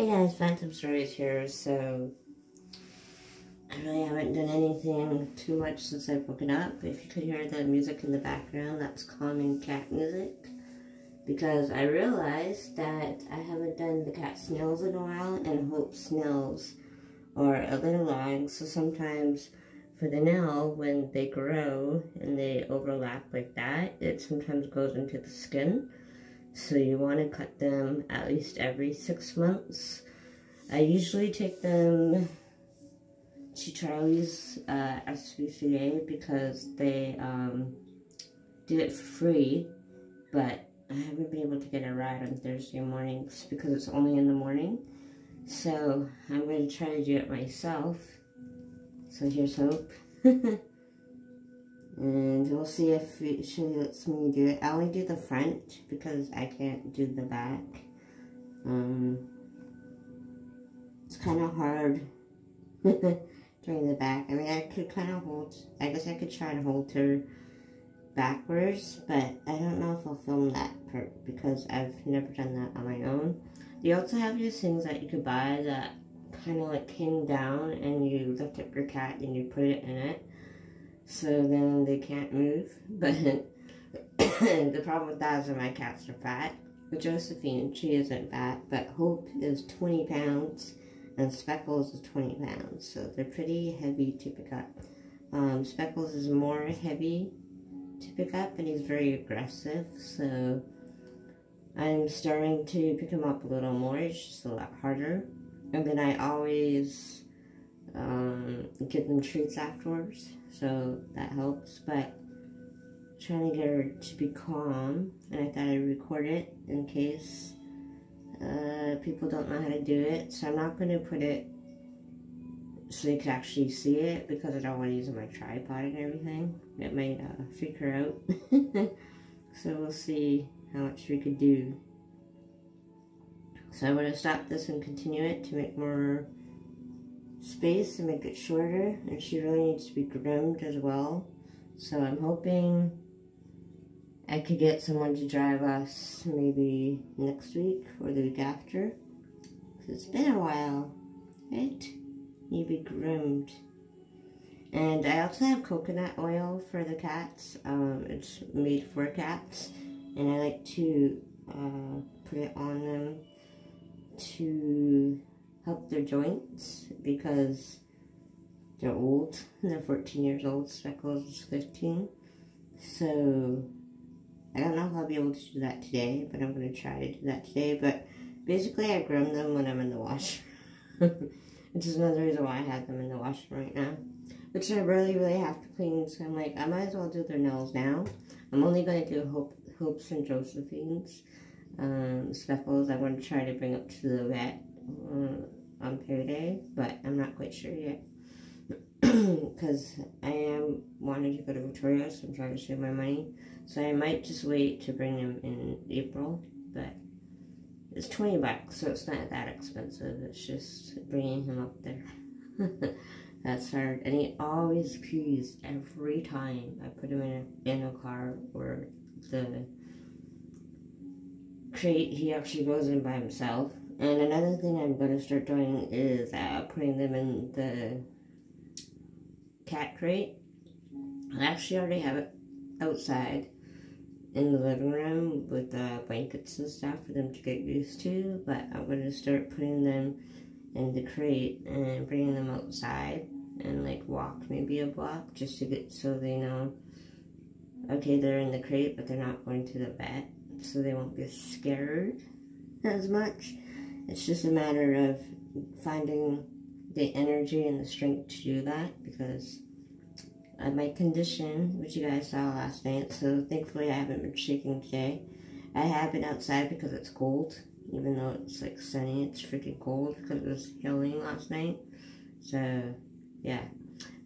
Hey guys, Phantom Stories here. So, I really haven't done anything too much since I've woken up. If you could hear the music in the background, that's calming cat music. Because I realized that I haven't done the cat snails in a while, and Hope's nails are a little long, so sometimes for the nail, when they grow and they overlap like that, it sometimes goes into the skin. So you want to cut them at least every six months. I usually take them to Charlie's uh, SPCA because they um, do it for free, but I haven't been able to get a ride on Thursday mornings because it's only in the morning. So I'm going to try to do it myself. So here's hope. And we'll see if she lets me do it. I only do the front because I can't do the back. Um, it's kind of hard doing the back. I mean, I could kind of hold, I guess I could try to hold her backwards, but I don't know if I'll film that part because I've never done that on my own. They also have these things that you could buy that kind of like hang down and you lift up your cat and you put it in it so then they can't move. But the problem with that is that my cats are fat. But Josephine, she isn't fat, but Hope is 20 pounds and Speckles is 20 pounds. So they're pretty heavy to pick up. Um, Speckles is more heavy to pick up and he's very aggressive. So I'm starting to pick him up a little more. It's just a lot harder. And then I always um, give them treats afterwards so that helps. But trying to get her to be calm, and I thought I'd record it in case uh, people don't know how to do it. So I'm not going to put it so you can actually see it because I don't want to use my tripod and everything. It might uh, freak her out. so we'll see how much we could do. So I'm going to stop this and continue it to make more space to make it shorter and she really needs to be groomed as well. So I'm hoping I could get someone to drive us maybe next week or the week after. Cause It's been a while, right? Need to be groomed. And I also have coconut oil for the cats. Um, it's made for cats. And I like to uh, put it on them to their joints because they're old. They're 14 years old. Speckles is 15. So, I don't know if I'll be able to do that today, but I'm going to try to do that today. But basically, I groom them when I'm in the washer. Which is another reason why I have them in the washer right now. Which I really, really have to clean. So I'm like, I might as well do their nails now. I'm only going to do Hope, Hopes and Josephine's. Um, Speckles, I want to try to bring up to the vet uh, on payday, but I'm not quite sure yet. Because I am wanting to go to Victoria, so I'm trying to save my money. So I might just wait to bring him in April, but it's 20 bucks, so it's not that expensive. It's just bringing him up there. That's hard. And he always pees every time I put him in a, in a car or the crate. He actually goes in by himself. And another thing I'm going to start doing is uh, putting them in the cat crate. I actually already have it outside in the living room with the blankets and stuff for them to get used to. But I'm going to start putting them in the crate and bringing them outside and like walk maybe a block just to get so they know okay they're in the crate but they're not going to the vet so they won't get scared as much it's just a matter of finding the energy and the strength to do that because of my condition, which you guys saw last night. So thankfully I haven't been shaking today. I have been outside because it's cold. Even though it's like sunny, it's freaking cold because it was hailing last night. So, yeah.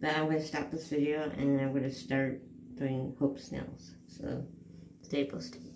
But I'm going to stop this video and I'm going to start doing Hope's Nails. So, stay posted.